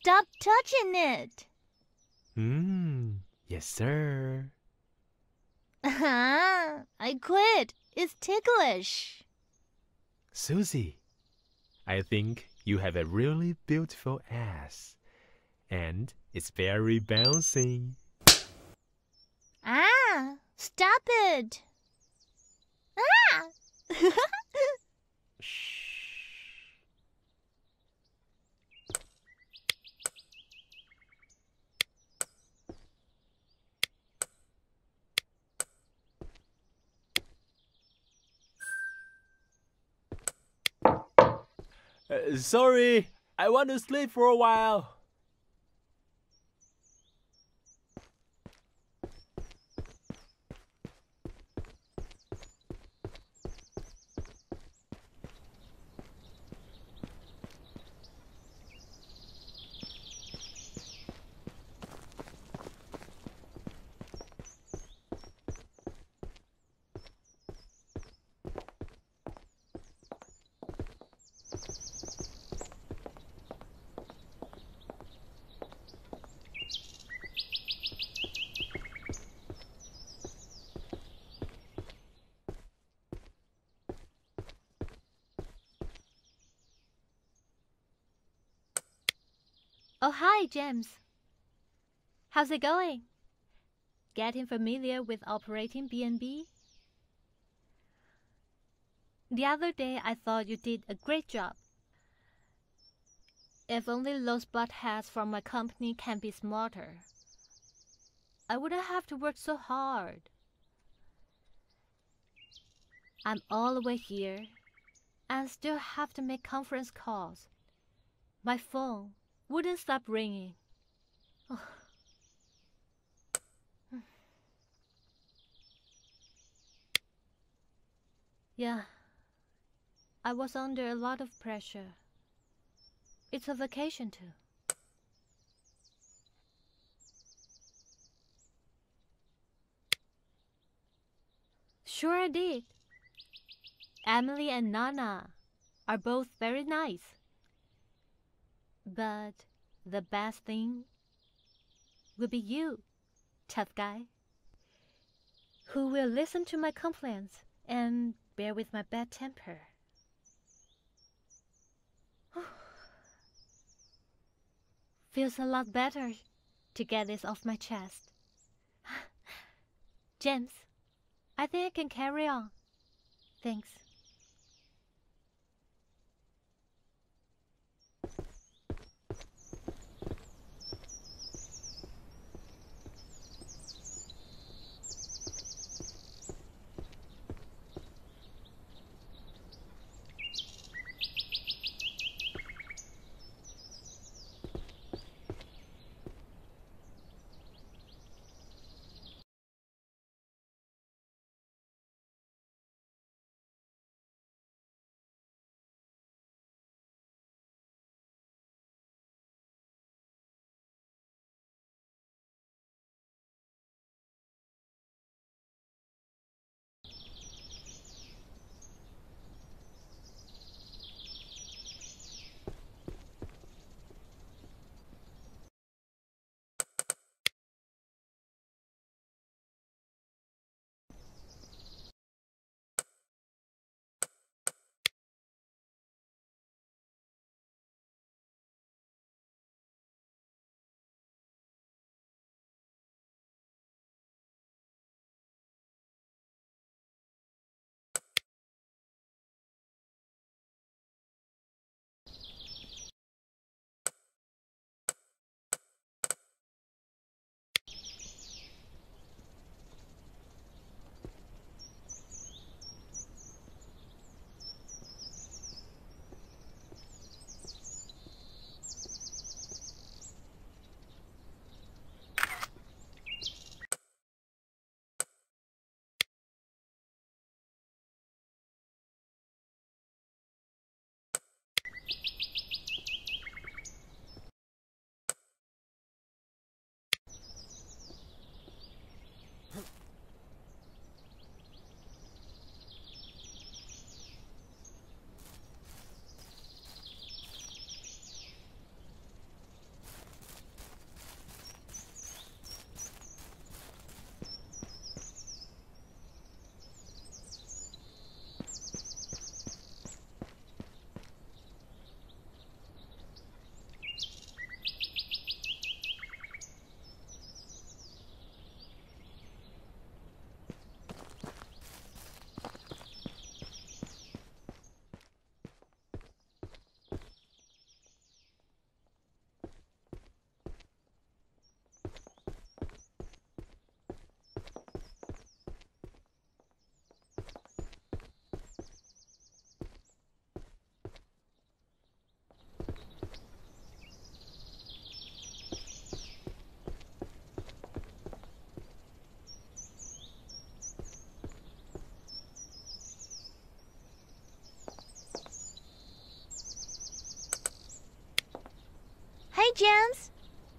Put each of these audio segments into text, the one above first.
Stop touching it. Hmm. Yes, sir. Uh-huh. I quit. It's ticklish. Susie, I think you have a really beautiful ass. And it's very bouncing. Ah, stop it. Ah! Shh. Uh, sorry, I want to sleep for a while. Oh, hi, James. How's it going? Getting familiar with operating B&B? The other day I thought you did a great job. If only those buttheads from my company can be smarter, I wouldn't have to work so hard. I'm all the way here and still have to make conference calls. My phone wouldn't stop ringing. yeah, I was under a lot of pressure. It's a vacation too. Sure, I did. Emily and Nana are both very nice. But the best thing will be you, tough guy, who will listen to my complaints and bear with my bad temper. Feels a lot better to get this off my chest. James, I think I can carry on. Thanks.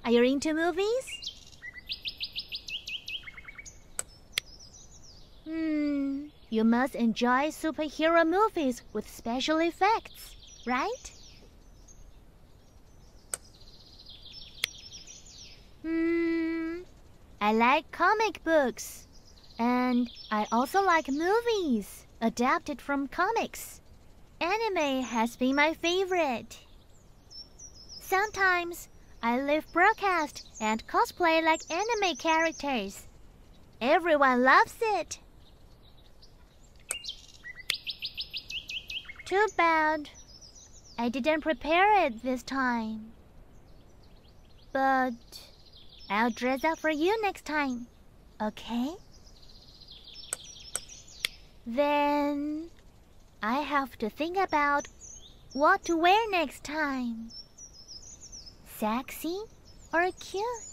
Are you into movies? Hmm, you must enjoy superhero movies with special effects, right? Hmm, I like comic books. And I also like movies adapted from comics. Anime has been my favorite. Sometimes I live broadcast and cosplay like anime characters. Everyone loves it. Too bad. I didn't prepare it this time. But I'll dress up for you next time, okay? Then I have to think about what to wear next time. Sexy or cute?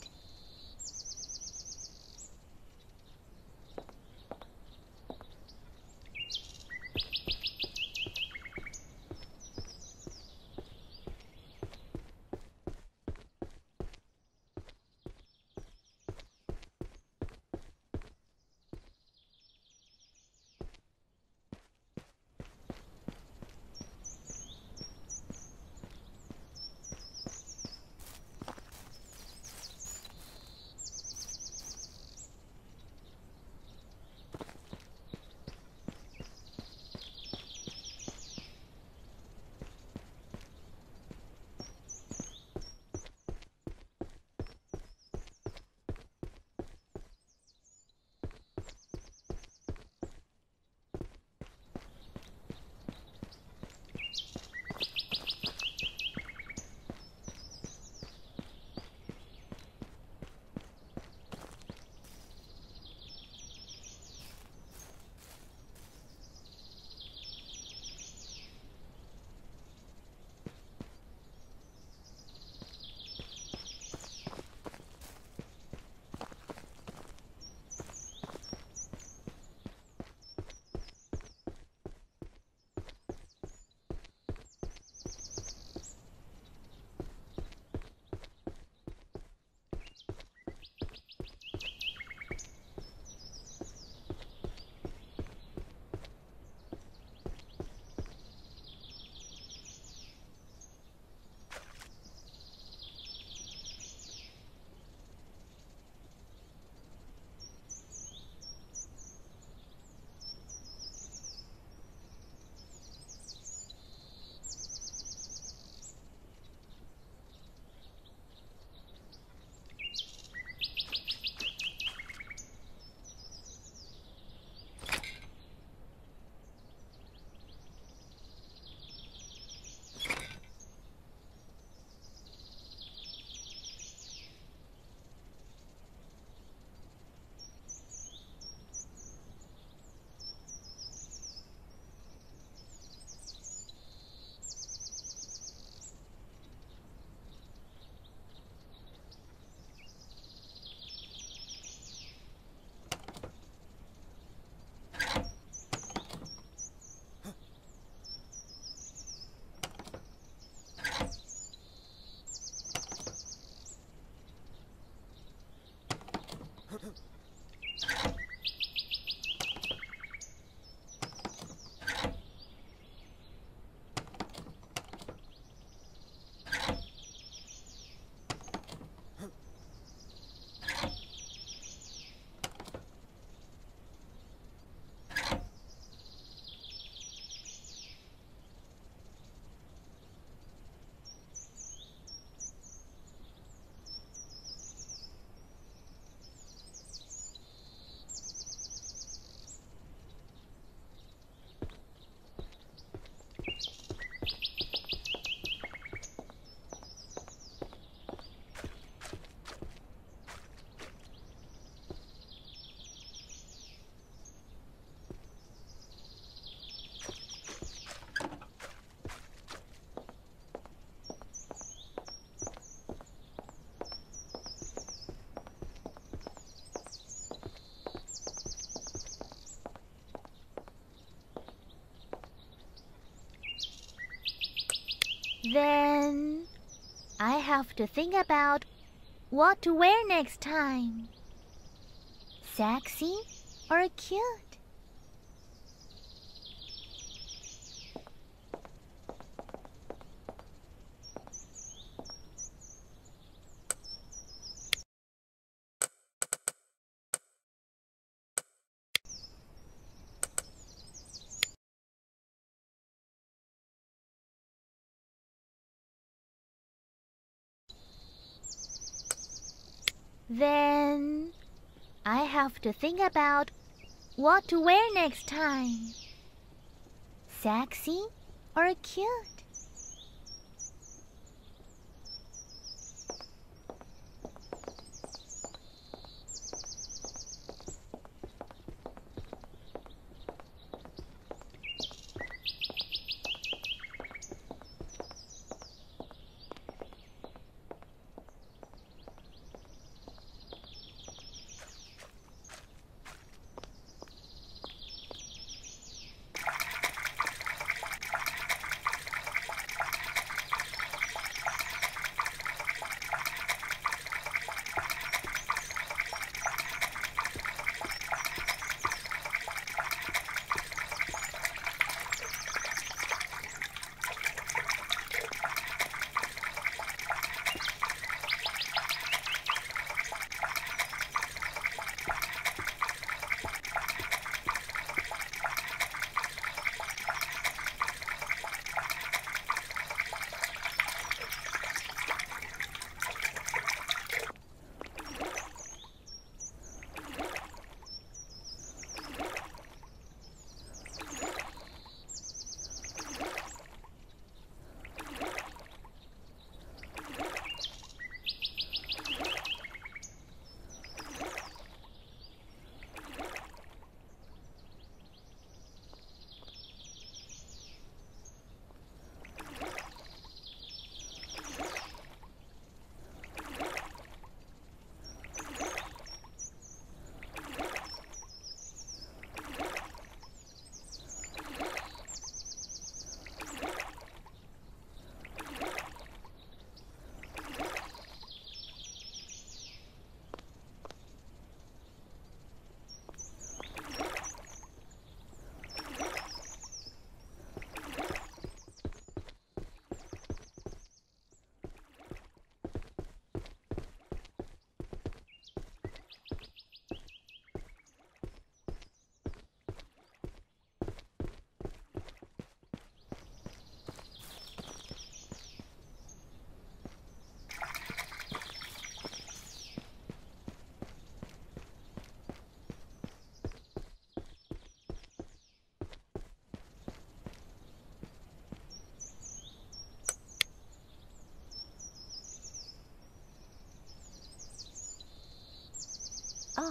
Then I have to think about what to wear next time. Sexy or cute? Then I have to think about what to wear next time. Sexy or cute?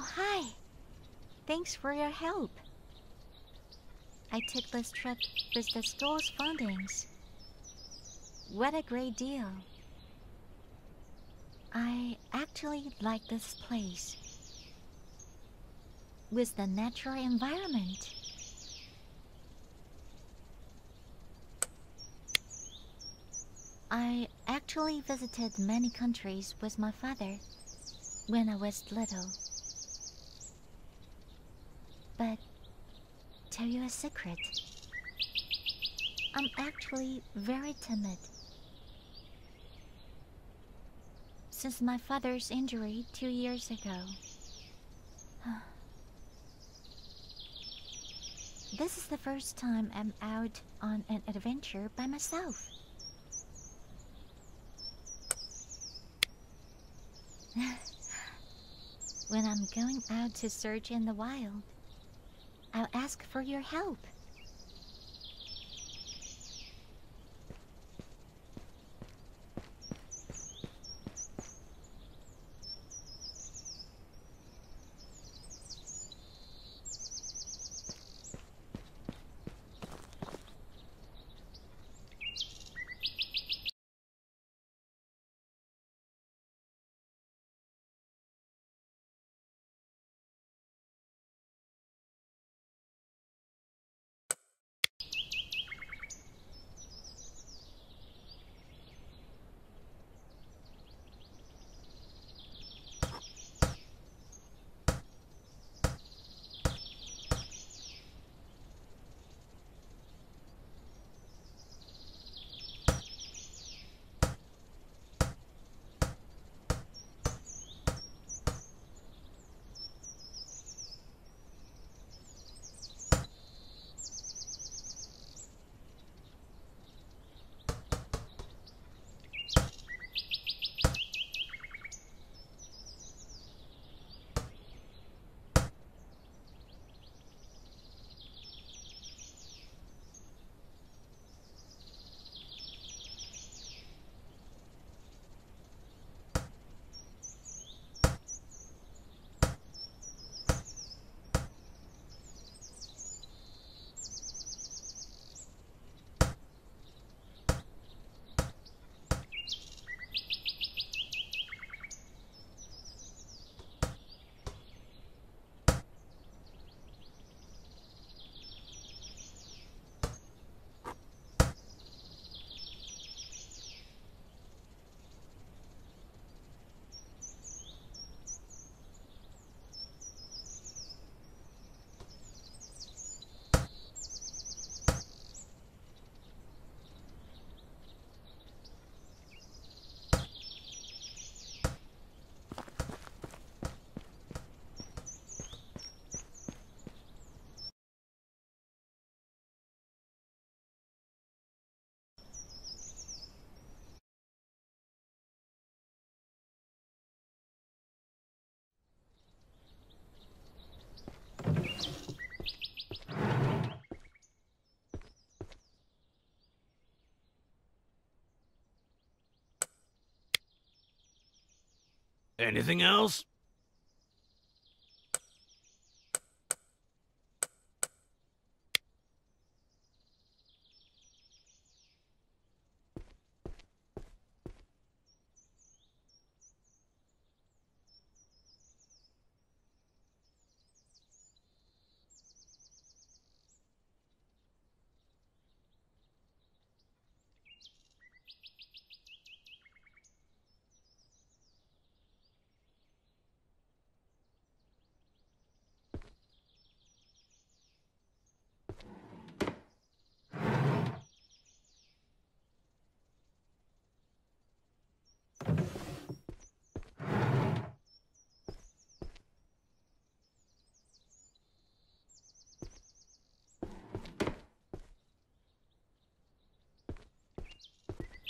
Oh, hi. Thanks for your help. I took this trip with the store's fundings. What a great deal. I actually like this place. With the natural environment. I actually visited many countries with my father when I was little. But tell you a secret. I'm actually very timid. Since my father's injury two years ago. this is the first time I'm out on an adventure by myself. when I'm going out to search in the wild, I'll ask for your help. Anything else?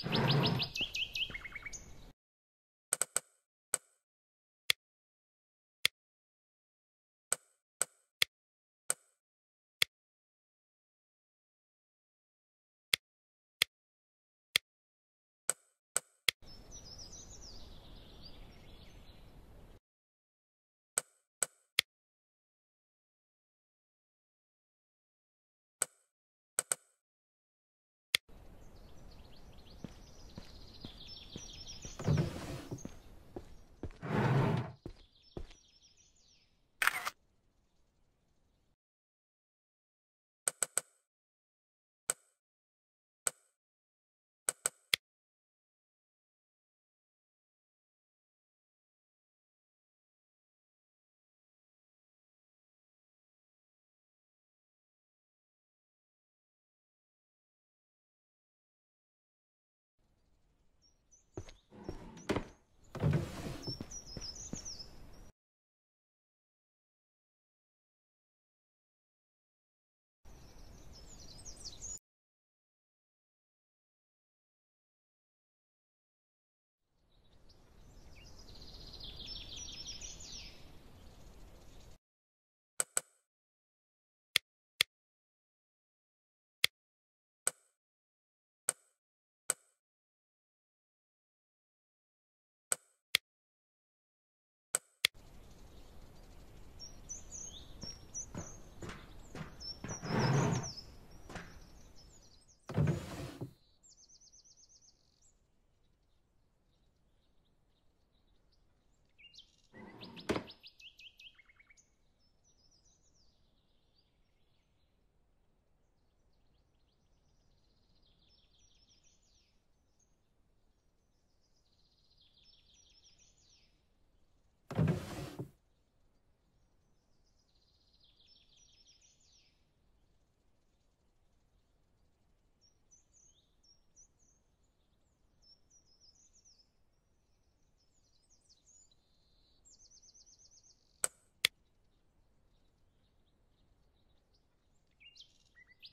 Música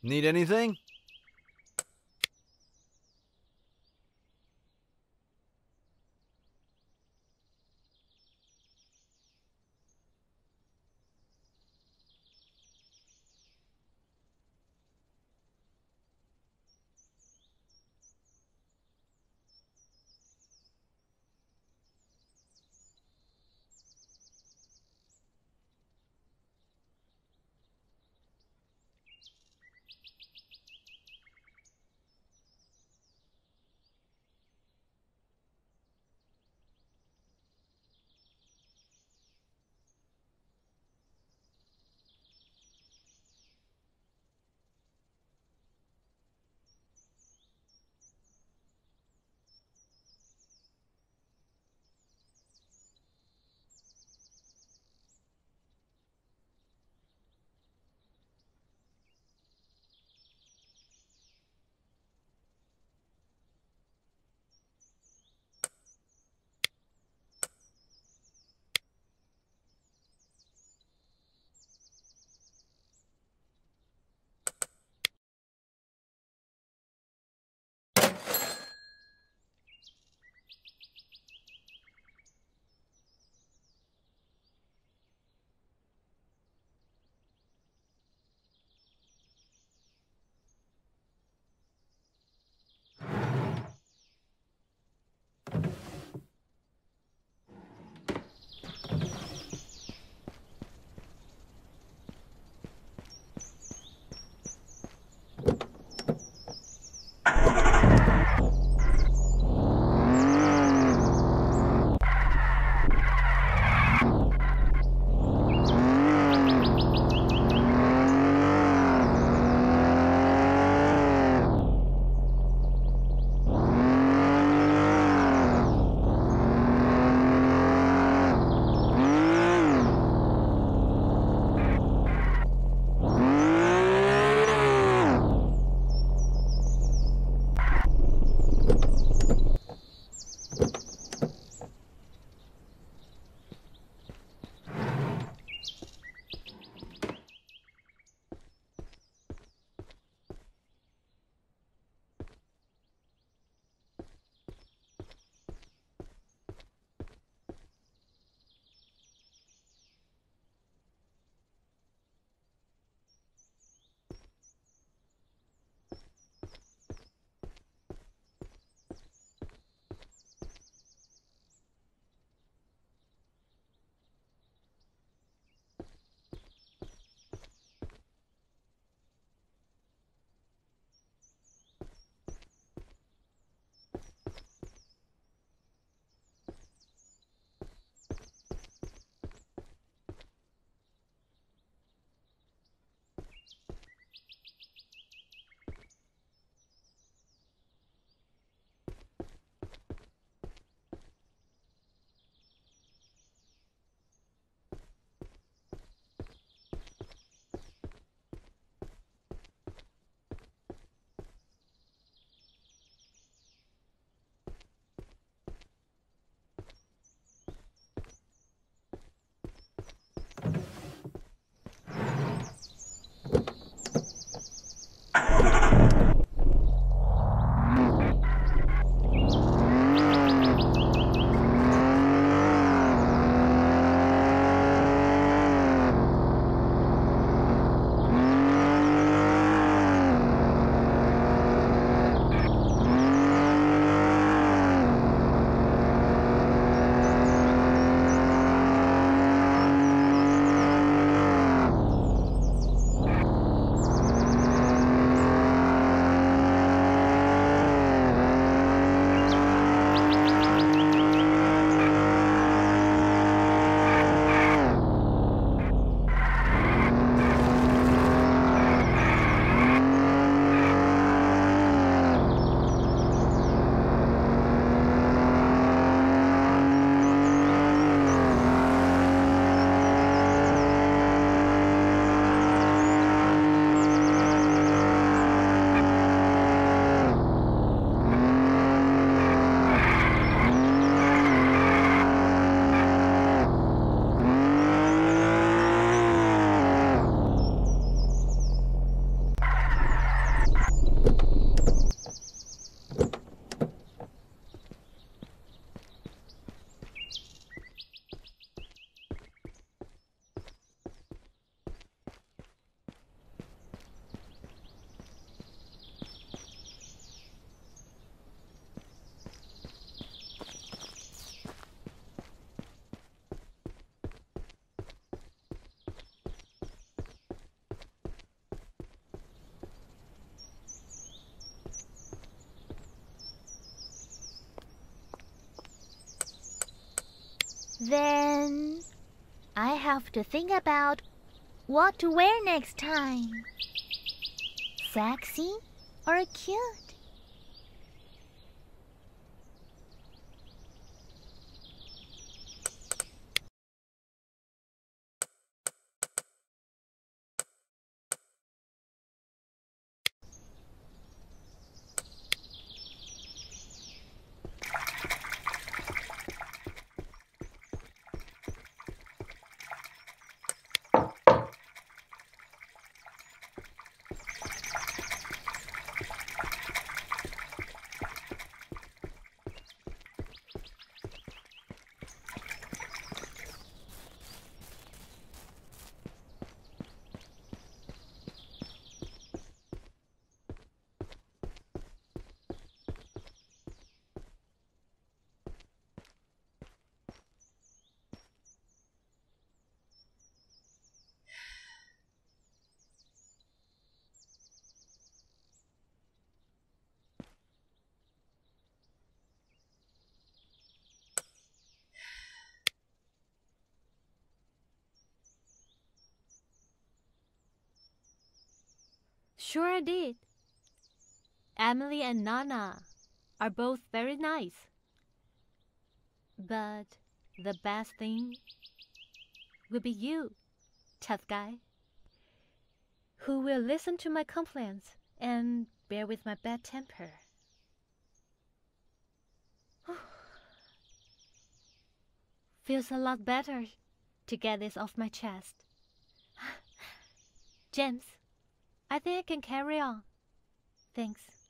Need anything? Then I have to think about what to wear next time. Sexy or cute? Sure, I did. Emily and Nana are both very nice. But the best thing would be you, tough guy, who will listen to my complaints and bear with my bad temper. Feels a lot better to get this off my chest. James, I think I can carry on. Thanks.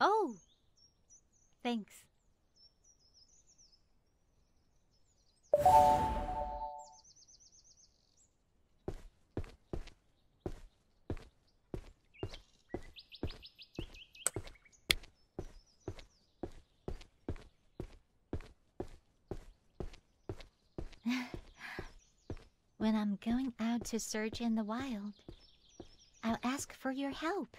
Oh, thanks. When I'm going out to search in the wild, I'll ask for your help.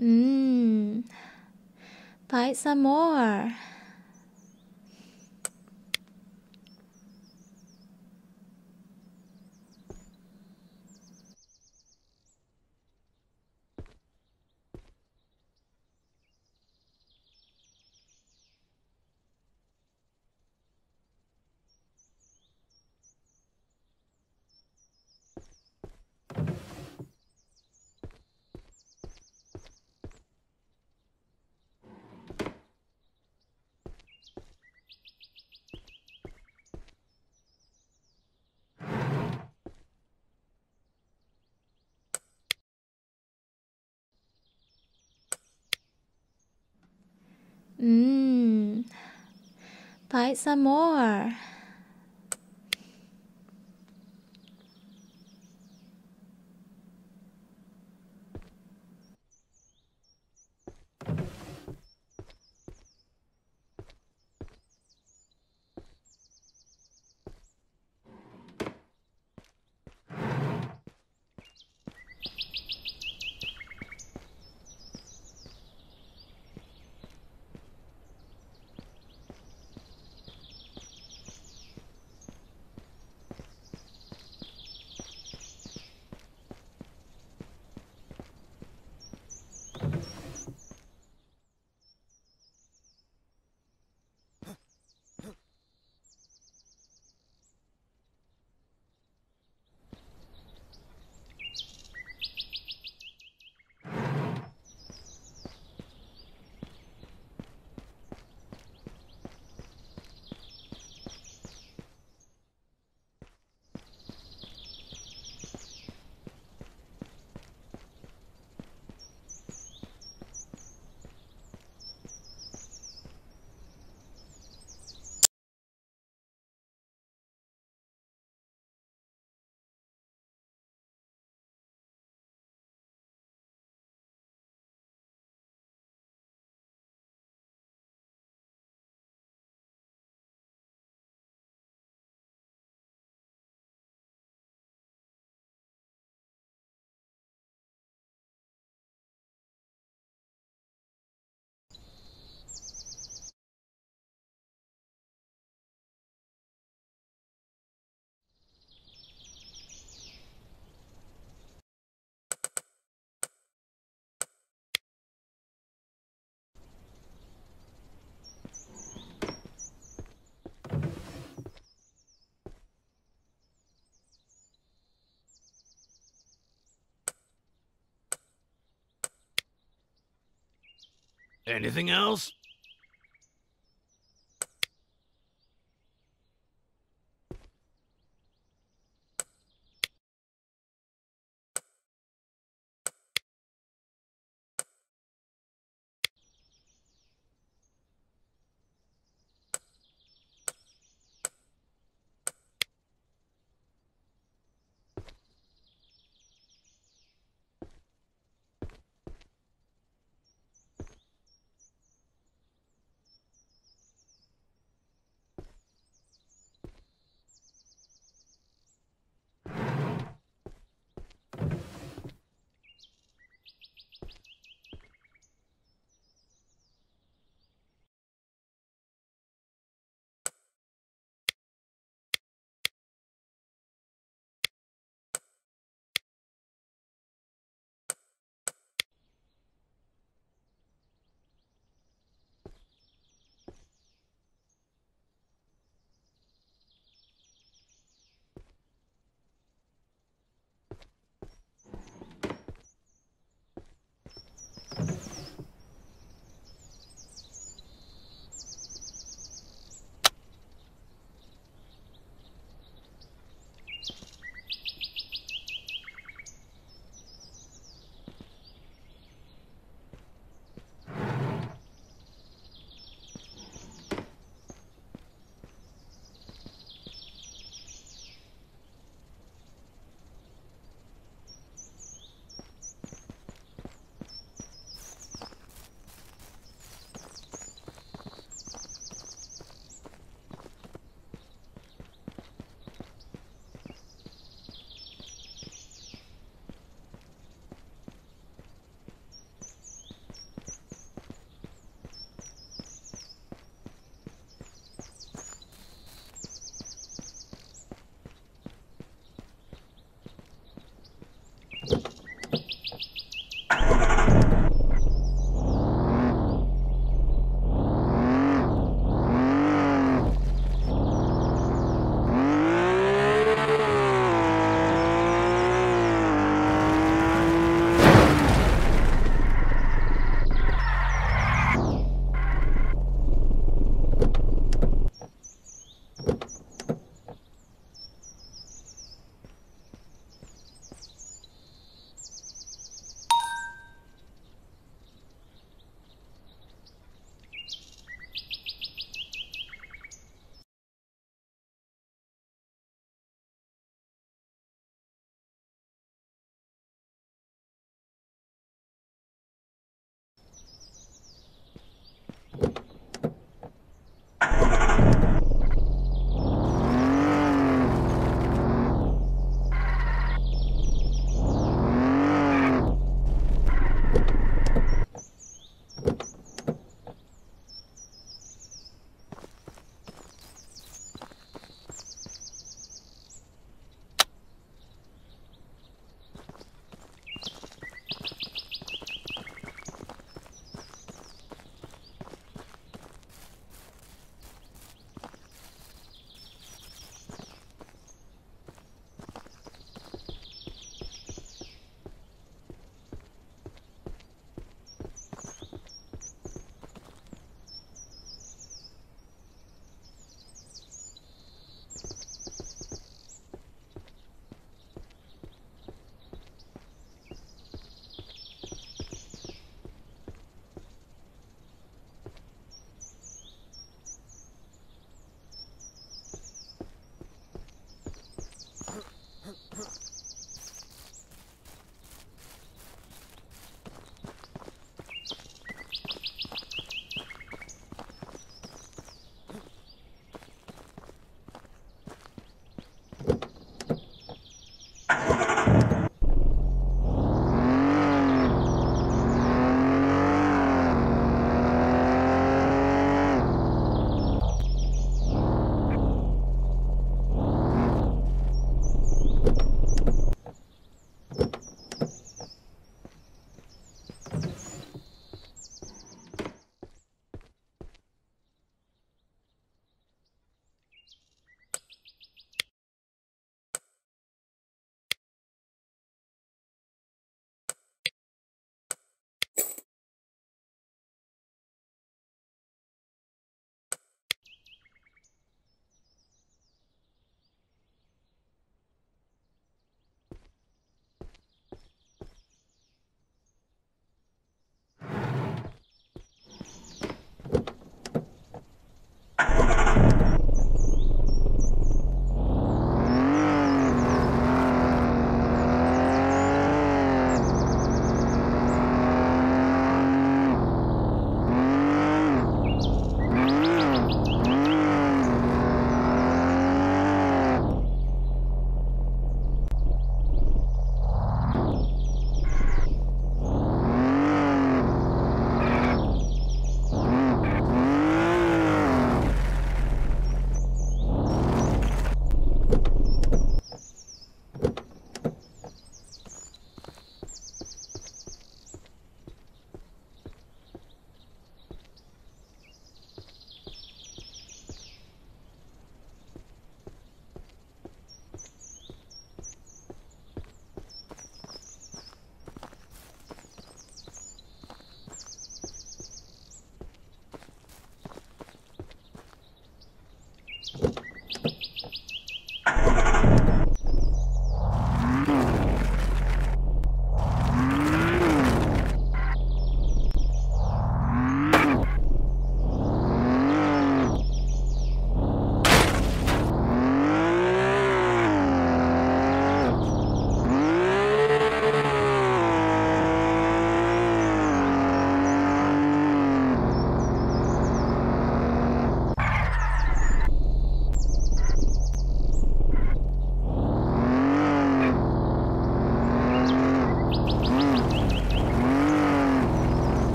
Mmm. Buy some more. Mmm. Buy some more. Anything else?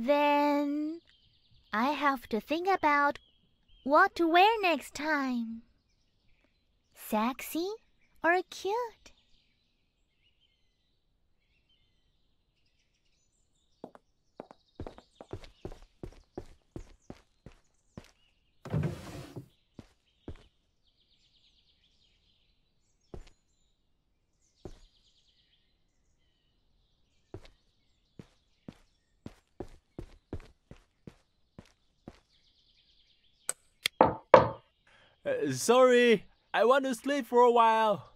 Then I have to think about what to wear next time. Sexy or cute? Sorry, I want to sleep for a while.